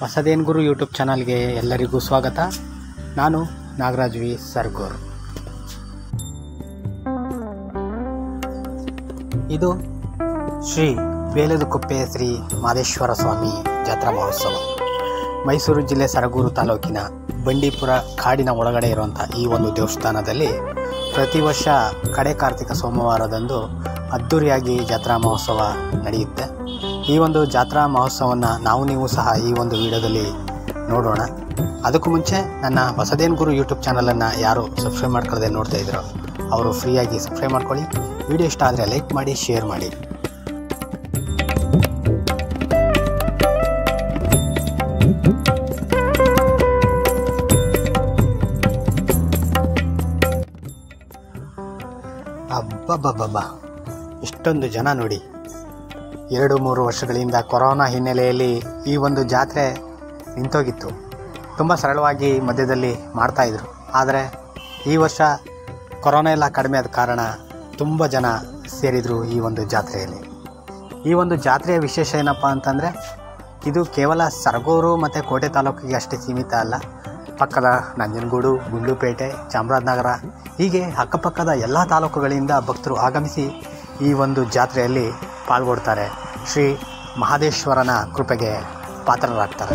ಹೊಸದೇನ್ ಗುರು YouTube ಚಾನಲ್ಗೆ ಎಲ್ಲರಿಗೂ ಸ್ವಾಗತ. ನಾನು ನಾಗರಾಜ್ ವಿ ಸರ್ಗೂರ್. ಇದು ಶ್ರೀ ಬೇಲದಕುಪ್ಪೆ ಶ್ರೀ ಮಾದೇಶ್ವರ ಸ್ವಾಮಿ ಜಾತ್ರಾ ಮಹೋತ್ಸವ. ಮೈಸೂರು ಜಿಲ್ಲೆ ಸರಗೂರು ತಾಲೂಕಿನ ಬಂಡೀಪುರ ಕಾಡಿನ ಒಳಗಡೆ ಇರುವಂಥ ಈ ಒಂದು ದೇವಸ್ಥಾನದಲ್ಲಿ ಪ್ರತಿ ವರ್ಷ ಕಡೆ ಕಾರ್ತಿಕ ಸೋಮವಾರದಂದು ಅದ್ಧೂರಿಯಾಗಿ ಜಾತ್ರಾ ಮಹೋತ್ಸವ ನಡೆಯುತ್ತೆ. ಈ ಒಂದು ಜಾತ್ರಾ ಮಹೋತ್ಸವವನ್ನು ನಾವು ನೀವು ಸಹ ಈ ಒಂದು ವಿಡಿಯೋದಲ್ಲಿ ನೋಡೋಣ. ಅದಕ್ಕೂ ಮುಂಚೆ ನನ್ನ ಹೊಸದೇನ್ ಗುರು ಯೂಟ್ಯೂಬ್ ಚಾನಲನ್ನು ಯಾರು ಸಬ್ಸ್ಕ್ರೈಬ್ ಮಾಡ್ಕೊಳ್ಳದೆ ನೋಡ್ತಾ ಇದ್ರು, ಅವರು ಫ್ರೀಯಾಗಿ ಸಬ್ಸ್ಕ್ರೈಬ್ ಮಾಡ್ಕೊಳ್ಳಿ. ವಿಡಿಯೋ ಇಷ್ಟ ಆದರೆ ಲೈಕ್ ಮಾಡಿ, ಶೇರ್ ಮಾಡಿ. ಅಬ್ಬಬ್ಬಬ್ಬಬ್ಬ. ಇಷ್ಟೊಂದು ಜನ ನೋಡಿ. ಎರಡು ಮೂರು ವರ್ಷಗಳಿಂದ ಕೊರೋನಾ ಹಿನ್ನೆಲೆಯಲ್ಲಿ ಈ ಒಂದು ಜಾತ್ರೆ ನಿಂತೋಗಿತ್ತು. ತುಂಬ ಸರಳವಾಗಿ ಮಧ್ಯದಲ್ಲಿ ಮಾಡ್ತಾಯಿದ್ರು ಆದರೆ ಈ ವರ್ಷ ಕೊರೋನಾ ಎಲ್ಲ ಕಡಿಮೆ ಆದ ಕಾರಣ ತುಂಬ ಜನ ಸೇರಿದರು ಈ ಒಂದು ಜಾತ್ರೆಯಲ್ಲಿ. ಈ ಒಂದು ಜಾತ್ರೆಯ ವಿಶೇಷ ಏನಪ್ಪ ಅಂತಂದರೆ, ಇದು ಕೇವಲ ಸರಗೂರು ಮತ್ತು ಕೋಟೆ ತಾಲೂಕಿಗೆ ಅಷ್ಟೇ ಸೀಮಿತ ಅಲ್ಲ. ಪಕ್ಕದ ನಂಜನಗೂಡು, ಗುಂಡ್ಲುಪೇಟೆ, ಚಾಮರಾಜನಗರ, ಹೀಗೆ ಅಕ್ಕಪಕ್ಕದ ಎಲ್ಲ ತಾಲೂಕುಗಳಿಂದ ಭಕ್ತರು ಆಗಮಿಸಿ ಈ ಒಂದು ಜಾತ್ರೆಯಲ್ಲಿ ಪಾಲ್ಗೊಳ್ತಾರೆ. ಶ್ರೀ ಮಹಾದೇಶ್ವರನ ಕೃಪೆಗೆ ಪಾತ್ರರಾಗ್ತಾರೆ.